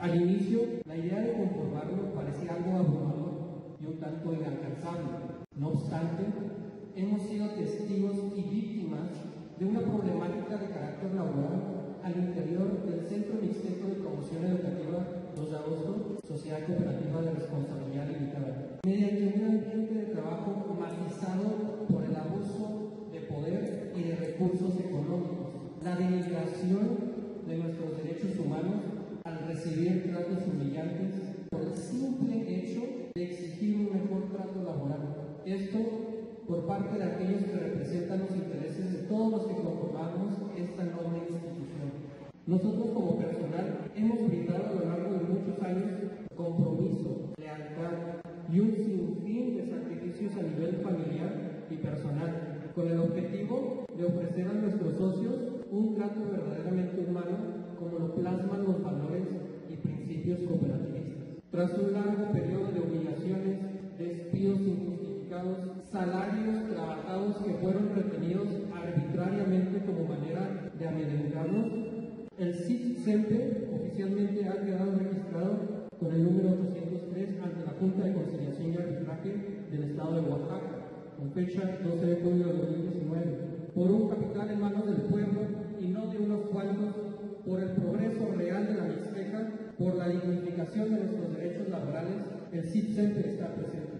Al inicio, la idea de conformarlo parecía algo abrumador y un tanto inalcanzable. No obstante, hemos sido testigos y víctimas de una problemática de carácter laboral al interior del Centro Mixteco de Promoción Educativa 2 de agosto, Sociedad Cooperativa de Responsabilidad Limitada, mediante un ambiente de trabajo matizado por el abuso de poder y de recursos económicos, la denigración Esto por parte de aquellos que representan los intereses de todos los que conformamos esta enorme institución. Nosotros como personal hemos brindado a lo largo de muchos años compromiso, lealtad y un sinfín de sacrificios a nivel familiar y personal, con el objetivo de ofrecer a nuestros socios un trato verdaderamente humano como lo plasman los valores y principios cooperativistas. Tras un largo periodo de humillaciones, fueron retenidos arbitrariamente como manera de amedrentarnos, el CIT oficialmente ha quedado registrado con el número 803 ante la Junta de Conciliación y Arbitraje del Estado de Oaxaca, con fecha 12 de junio de 2019 por un capital en manos del pueblo y no de unos cuantos, por el progreso real de la Mixteca, por la dignificación de nuestros derechos laborales, el CIT está presente.